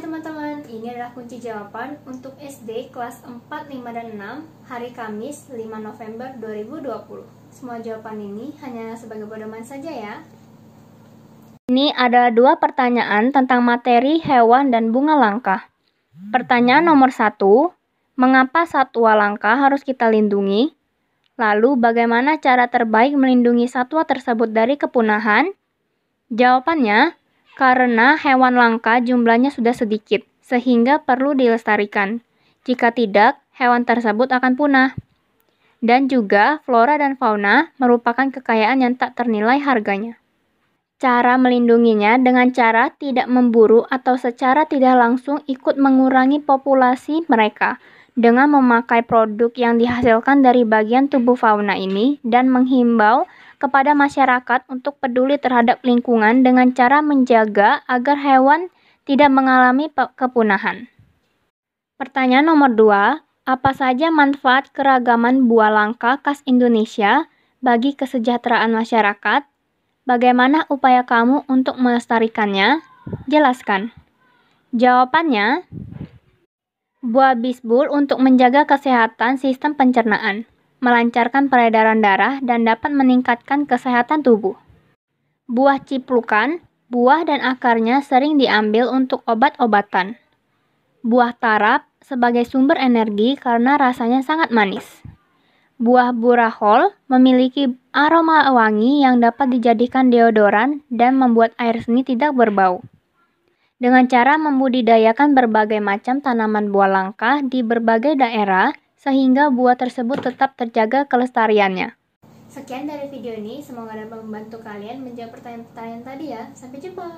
Teman-teman, ini adalah kunci jawaban untuk SD kelas 4, 5, dan 6 hari Kamis 5 November 2020. Semua jawaban ini hanya sebagai pedoman saja ya. Ini ada dua pertanyaan tentang materi hewan dan bunga langka. Pertanyaan nomor satu, mengapa satwa langka harus kita lindungi? Lalu bagaimana cara terbaik melindungi satwa tersebut dari kepunahan? Jawabannya, karena hewan langka jumlahnya sudah sedikit, sehingga perlu dilestarikan. Jika tidak, hewan tersebut akan punah. Dan juga, flora dan fauna merupakan kekayaan yang tak ternilai harganya. Cara melindunginya dengan cara tidak memburu atau secara tidak langsung ikut mengurangi populasi mereka dengan memakai produk yang dihasilkan dari bagian tubuh fauna ini dan menghimbau kepada masyarakat untuk peduli terhadap lingkungan dengan cara menjaga agar hewan tidak mengalami kepunahan. Pertanyaan nomor 2, apa saja manfaat keragaman buah langka khas Indonesia bagi kesejahteraan masyarakat? Bagaimana upaya kamu untuk melestarikannya? Jelaskan. Jawabannya, buah bisbul untuk menjaga kesehatan sistem pencernaan melancarkan peredaran darah, dan dapat meningkatkan kesehatan tubuh. Buah ciplukan, buah dan akarnya sering diambil untuk obat-obatan. Buah tarap sebagai sumber energi karena rasanya sangat manis. Buah burahol memiliki aroma wangi yang dapat dijadikan deodoran dan membuat air seni tidak berbau. Dengan cara membudidayakan berbagai macam tanaman buah langka di berbagai daerah, sehingga buah tersebut tetap terjaga kelestariannya. Sekian dari video ini, semoga dapat membantu kalian menjawab pertanyaan-pertanyaan tadi ya. Sampai jumpa!